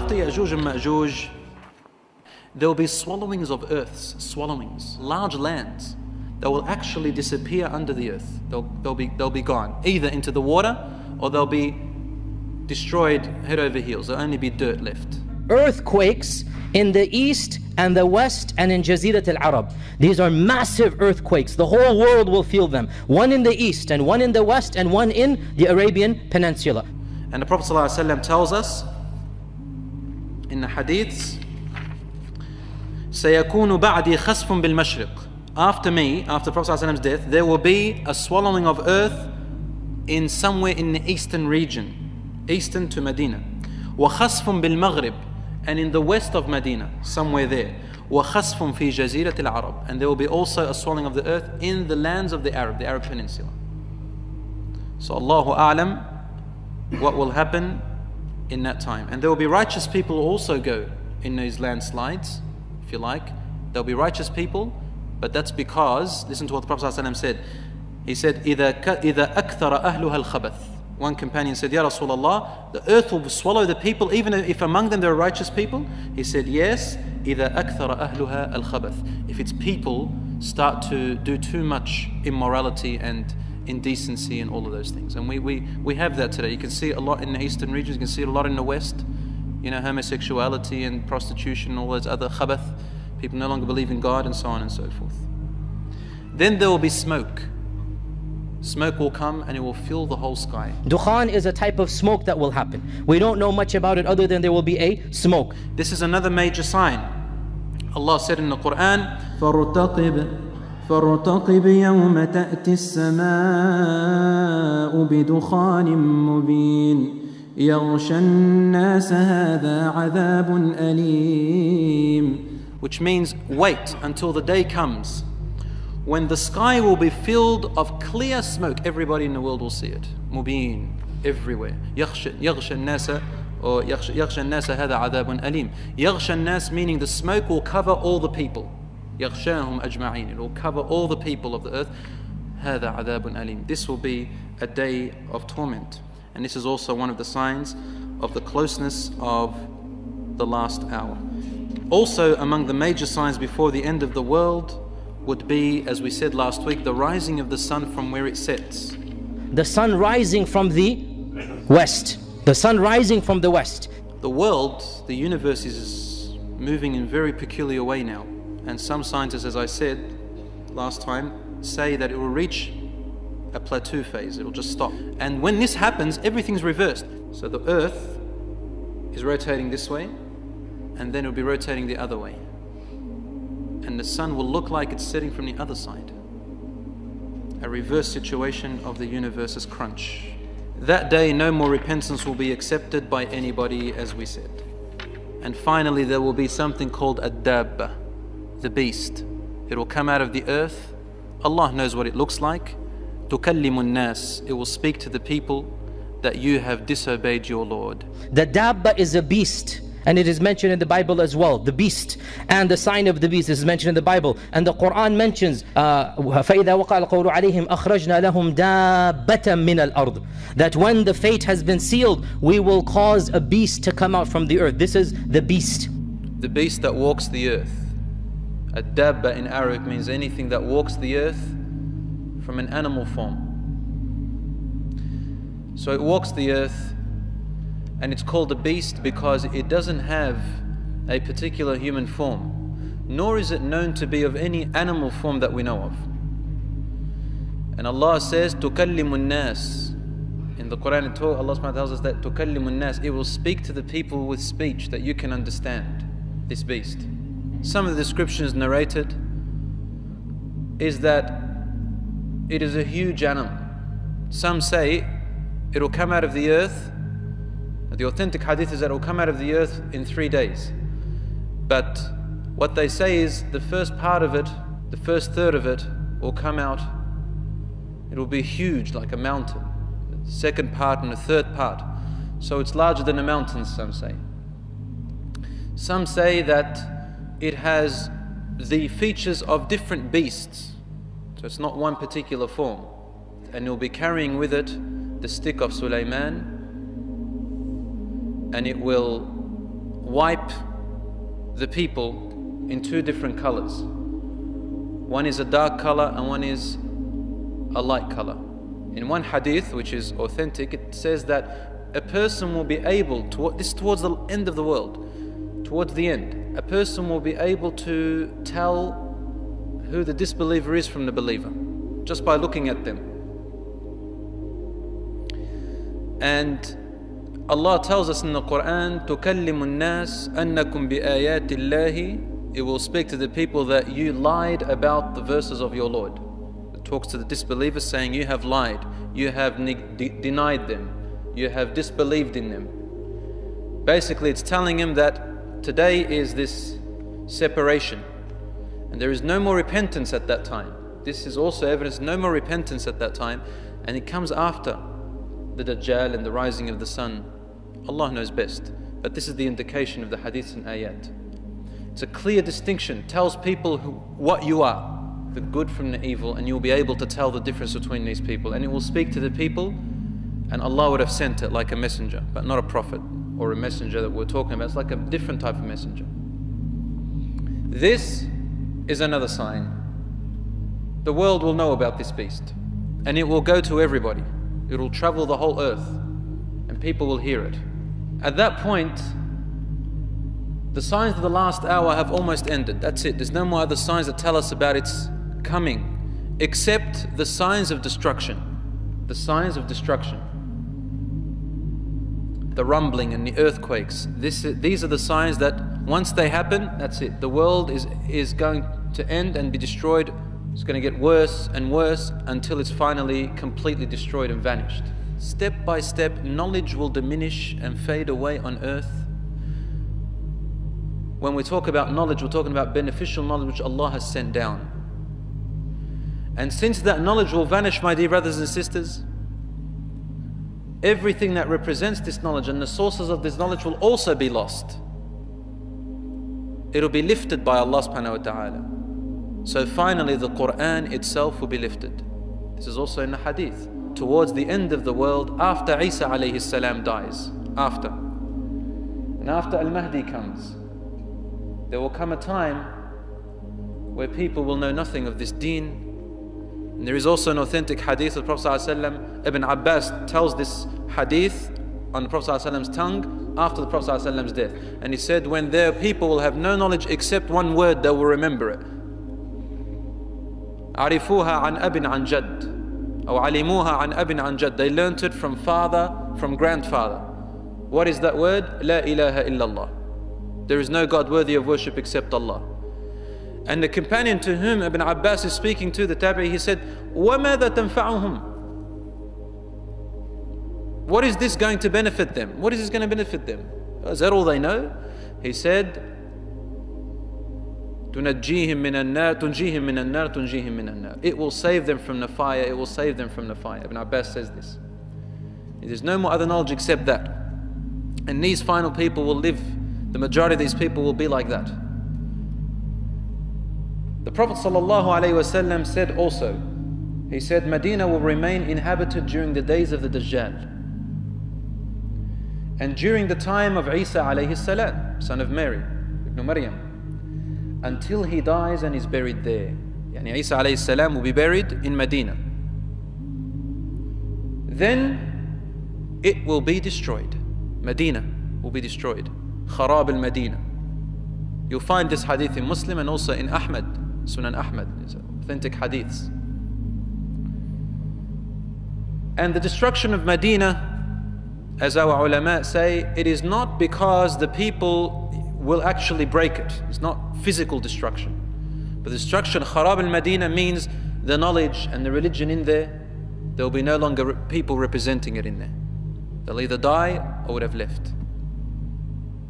after Ya'juj and Ma'juj, there will be swallowings of earths, swallowings, large lands that will actually disappear under the earth. They'll, they'll, be, they'll be gone, either into the water or they'll be destroyed head over heels. There'll only be dirt left. Earthquakes in the east and the west and in Jazirat al-Arab. These are massive earthquakes. The whole world will feel them. One in the east and one in the west and one in the Arabian Peninsula. And the Prophet ﷺ tells us in the hadiths, سيكون بعدي خسف بالمشرق. After me, after the Prophet ﷺ's death, there will be a swallowing of earth in somewhere in the eastern region, eastern to Medina. وخسف بالمغرب and in the west of Medina, somewhere there. وخسف في جزيرة العرب and there will be also a swallowing of the earth in the lands of the Arab, the Arab Peninsula. So Allahu A'lam, what will happen in that time. And there will be righteous people who also go in these landslides, if you like. There'll be righteous people, but that's because, listen to what the Prophet ﷺ said. He said, إِذا, إذا أكثر أهلها الخبث one companion said, Ya Rasulullah, the earth will swallow the people, even if among them there are righteous people. He said, Yes, إِذَا أَكْثَرَ أَهْلُهَا الْخَبَث If its people start to do too much immorality and indecency and all of those things. And we, we, we have that today. You can see it a lot in the eastern regions, you can see it a lot in the west. You know, homosexuality and prostitution, all those other khabath. People no longer believe in God and so on and so forth. Then there will be smoke. Smoke will come and it will fill the whole sky. Dukhan is a type of smoke that will happen. We don't know much about it other than there will be a smoke. This is another major sign. Allah said in the Quran, فارتقب فارتقب يوم تأتي السماء بدخان مبين يغشى الناس هذا عذاب أليم Which means wait until the day comes when the sky will be filled of clear smoke, everybody in the world will see it. Mubin, everywhere. يغشى الناس or يغشى الناس هذا عذاب أليم. يغشى الناس meaning the smoke will cover all the people. يغشاهم أجمعين. It will cover all the people of the earth. هذا عذاب أليم. This will be a day of torment. And this is also one of the signs of the closeness of the last hour. Also, among the major signs before the end of the world would be, as we said last week, the rising of the sun from where it sets. The sun rising from the west. The sun rising from the west. The world, the universe is moving in a very peculiar way now. And some scientists, as I said last time, say that it will reach a plateau phase, it will just stop. And when this happens, everything's reversed. So the earth is rotating this way, and then it will be rotating the other way and the sun will look like it's setting from the other side. A reverse situation of the universe's crunch. That day, no more repentance will be accepted by anybody, as we said. And finally, there will be something called a dabba, the beast. It will come out of the earth. Allah knows what it looks like. تكلم nas. It will speak to the people that you have disobeyed your Lord. The dabba is a beast. And it is mentioned in the Bible as well, the beast and the sign of the beast is mentioned in the Bible. And the Quran mentions, uh, فَإِذَا وَقَعَ الْقَوْلُ عَلَيْهِمْ أَخْرَجْنَا لَهُمْ دَابَّةً مِنَ الْأَرْضِ That when the fate has been sealed, we will cause a beast to come out from the earth. This is the beast. The beast that walks the earth. A dabba in Arabic means anything that walks the earth from an animal form. So it walks the earth and it's called a beast because it doesn't have a particular human form, nor is it known to be of any animal form that we know of. And Allah says, تُكَلِّمُ النَّاسِ In the Quran, Allah tells us that تُكَلِّمُ النَّاسِ It will speak to the people with speech that you can understand, this beast. Some of the descriptions narrated is that it is a huge animal. Some say it will come out of the earth the authentic hadith is that it will come out of the earth in three days. But what they say is the first part of it, the first third of it, will come out. It will be huge, like a mountain. The second part and the third part. So it's larger than a mountain, some say. Some say that it has the features of different beasts. So it's not one particular form. And will be carrying with it the stick of Sulaiman and it will wipe the people in two different colors. One is a dark color and one is a light color. In one hadith, which is authentic, it says that a person will be able to, this is towards the end of the world, towards the end, a person will be able to tell who the disbeliever is from the believer just by looking at them. And Allah tells us in the Quran, تُكَلِّمُ النَّاسِ أَنَّكُمْ بِآيَاتِ اللَّهِ It will speak to the people that you lied about the verses of your Lord. It talks to the disbelievers saying, you have lied, you have de denied them, you have disbelieved in them. Basically, it's telling him that today is this separation. And there is no more repentance at that time. This is also evidence, no more repentance at that time. And it comes after the Dajjal and the rising of the sun Allah knows best. But this is the indication of the hadith and ayat. It's a clear distinction, tells people who, what you are, the good from the evil, and you'll be able to tell the difference between these people. And it will speak to the people, and Allah would have sent it like a messenger, but not a prophet or a messenger that we're talking about. It's like a different type of messenger. This is another sign. The world will know about this beast, and it will go to everybody. It will travel the whole earth, and people will hear it. At that point, the signs of the last hour have almost ended. That's it. There's no more other signs that tell us about its coming, except the signs of destruction. The signs of destruction. The rumbling and the earthquakes. This, these are the signs that once they happen, that's it. The world is, is going to end and be destroyed. It's going to get worse and worse until it's finally completely destroyed and vanished. Step by step, knowledge will diminish and fade away on earth. When we talk about knowledge, we're talking about beneficial knowledge which Allah has sent down. And since that knowledge will vanish, my dear brothers and sisters, everything that represents this knowledge and the sources of this knowledge will also be lost. It'll be lifted by Allah subhanahu wa ta'ala. So finally the Quran itself will be lifted. This is also in the hadith towards the end of the world after Isa alayhi salam dies. After. And after Al Mahdi comes, there will come a time where people will know nothing of this deen. And there is also an authentic hadith of the Prophet ﷺ. Ibn Abbas tells this hadith on the Prophet ﷺ's tongue after the Prophet ﷺ's death. And he said, When their people will have no knowledge except one word, they will remember it. عرفوها عن أب عن جد أو علموها عن أب عن جد they learnt it from father from grandfather what is that word لا إله إلا الله there is no God worthy of worship except Allah and the companion to whom Ibn Abbas is speaking to the Tabi'i he said وماذا تنفعهم what is this going to benefit them what is this going to benefit them is that all they know he said تنجيهم من النار تنجيهم من النار تنجيهم من النار it will save them from the fire it will save them from the fire Ibn Abbas says this there's no more other knowledge except that and these final people will live the majority of these people will be like that the Prophet ﷺ said also he said Medina will remain inhabited during the days of the Dajjal and during the time of Isa alayhi salam son of Mary Ibn Maryam until he dies and is buried there. Yani Isa alayhi salam will be buried in Medina. Then it will be destroyed. Medina will be destroyed. Kharab al Medina. You'll find this hadith in Muslim and also in Ahmad, Sunan Ahmad, authentic hadiths. And the destruction of Medina, as our ulama say, it is not because the people will actually break it. It's not physical destruction. But destruction, kharab al-Madinah means the knowledge and the religion in there, there will be no longer people representing it in there. They'll either die or would have left.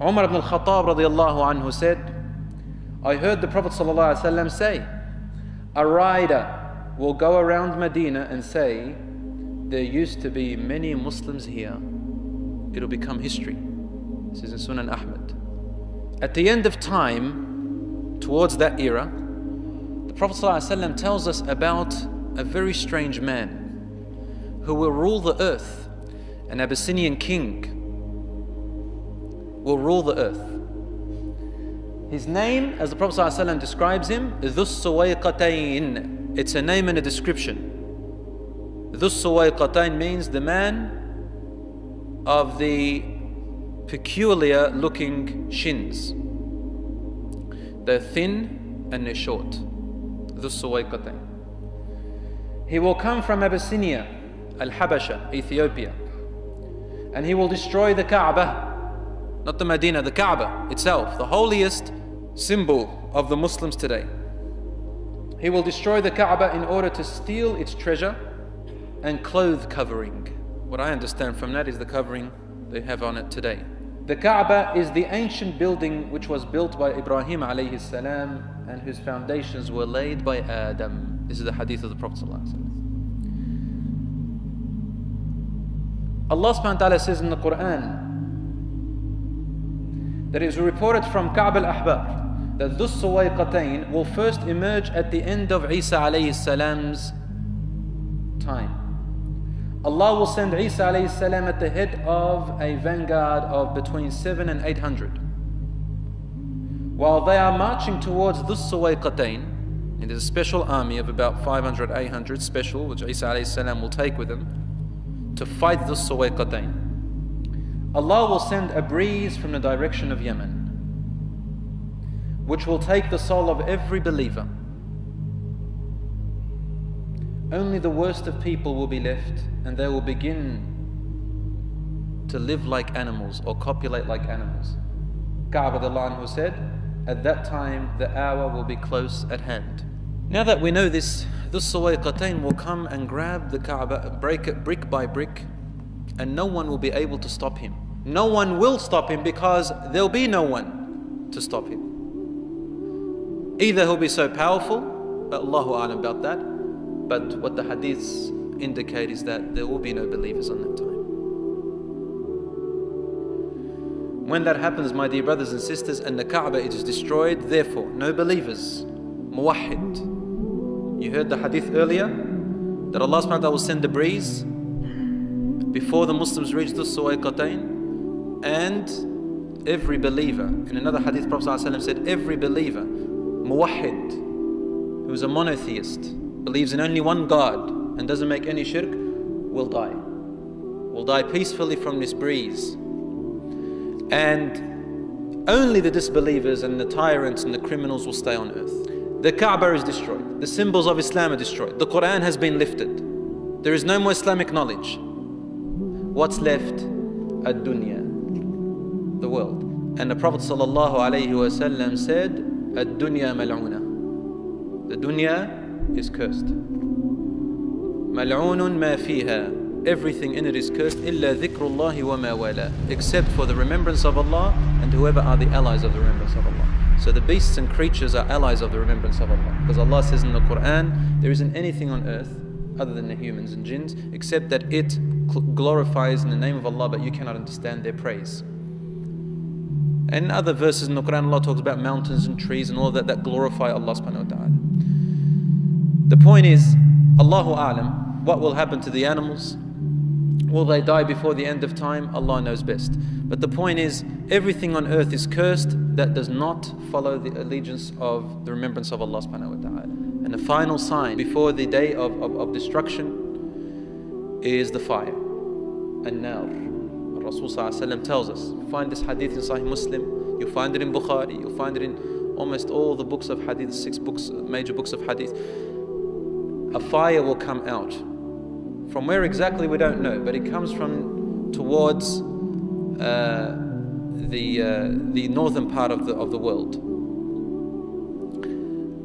Umar ibn al-Khattab said, I heard the Prophet ﷺ say, a rider will go around Medina and say, there used to be many Muslims here. It'll become history. This is in Sunan Ahmad. At the end of time, towards that era, the Prophet ﷺ tells us about a very strange man who will rule the earth, an Abyssinian king will rule the earth. His name, as the Prophet ﷺ describes him. It's a name and a description. Dhus Suwayqatayn means the man of the peculiar looking shins. They're thin and they're short. He will come from Abyssinia, Al Habasha, Ethiopia. And he will destroy the Kaaba, not the Medina, the Kaaba itself, the holiest symbol of the Muslims today. He will destroy the Kaaba in order to steal its treasure and clothes covering. What I understand from that is the covering they have on it today. The Kaaba is the ancient building which was built by Ibrahim alayhi salam and whose foundations were laid by Adam. This is the hadith of the Prophet. Allah subhanahu wa ta'ala says in the Quran that it is reported from Ka'b al-Ahbar that Dhus Suwayqatayn will first emerge at the end of Isa alayhi salam's time. Allah will send Isa alayhi salam at the head of a vanguard of between 7 and 800. While they are marching towards Dhus Suwayqatayn, it is a special army of about 500, 800 special, which Isa alayhi salam will take with him to fight Dhus Suwayqatayn. Allah will send a breeze from the direction of Yemen, which will take the soul of every believer. Only the worst of people will be left, and they will begin to live like animals or copulate like animals. Ka'b who said, At that time the hour will be close at hand. Now that we know this, Dhus Suwayqatayn will come and grab the Kaaba, break it brick by brick, and no one will be able to stop him. No one will stop him because there'll be no one to stop him. Either he'll be so powerful, but Allahu Alam about that, but what the hadiths indicate is that there will be no believers on that time. When that happens, my dear brothers and sisters, and the Kaaba is destroyed, therefore, no believers, muwahid. You heard the hadith earlier that Allah subhanahu wa ta'ala will send a breeze before the Muslims reach the Suwayqatayn and every believer. In another hadith, Prophet said, Every believer, muwahid, who is a monotheist, believes in only one God and doesn't make any shirk, will die. Will die peacefully from this breeze. And only the disbelievers and the tyrants and the criminals will stay on earth. The Kaaba is destroyed. The symbols of Islam are destroyed. The Quran has been lifted. There is no more Islamic knowledge. What's left? Ad-dunya, the world. And the Prophet ﷺ said, Ad-dunya mal'una. The dunya is cursed. Mal'unun ma fiha. Everything in it is cursed, illa dhikrullahi wa ma wala. Except for the remembrance of Allah and whoever are the allies of the remembrance of Allah. So the beasts and creatures are allies of the remembrance of Allah. Because Allah says in the Quran, there isn't anything on earth other than the humans and jinns, except that it glorifies in the name of Allah, but you cannot understand their praise. And other verses in the Quran, Allah talks about mountains and trees and all that that glorify Allah subhanahu wa ta'ala. The point is, Allahu A'lam, what will happen to the animals? Will they die before the end of time? Allah knows best. But the point is, everything on earth is cursed that does not follow the allegiance of the remembrance of Allah subhanahu wa ta'ala. And the final sign before the day of, of, of destruction is the fire. An-nar. Rasul tells us. You find this hadith in Sahih Muslim, you find it in Bukhari, you find it in almost all the books of hadith, six books, major books of hadith. A fire will come out. From where exactly we don't know, but it comes from towards uh, the uh, the northern part of the of the world,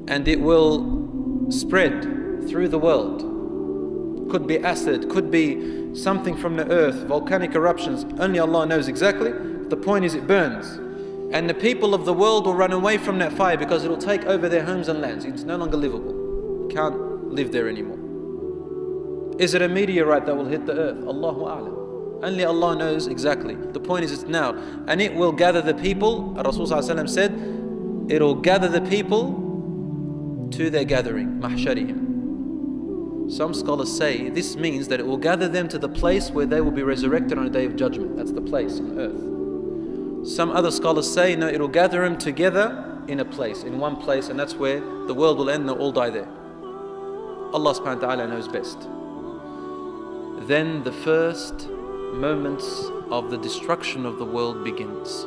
and it will spread through the world. Could be acid, could be something from the earth, volcanic eruptions. Only Allah knows exactly. The point is, it burns. And the people of the world will run away from that fire because it will take over their homes and lands. It's no longer livable. Can't live there anymore. Is it a meteorite that will hit the earth? Allahu A'lam. Only Allah knows exactly. The point is, it's now. And it will gather the people. Rasul said, it will gather the people to their gathering, mahsharihim. Some scholars say this means that it will gather them to the place where they will be resurrected on a day of judgment. That's the place on earth. Some other scholars say no, it will gather them together in a place, in one place, and that's where the world will end, they'll all die there. Allah subhanahu wa ta'ala knows best. Then the first moments of the destruction of the world begins.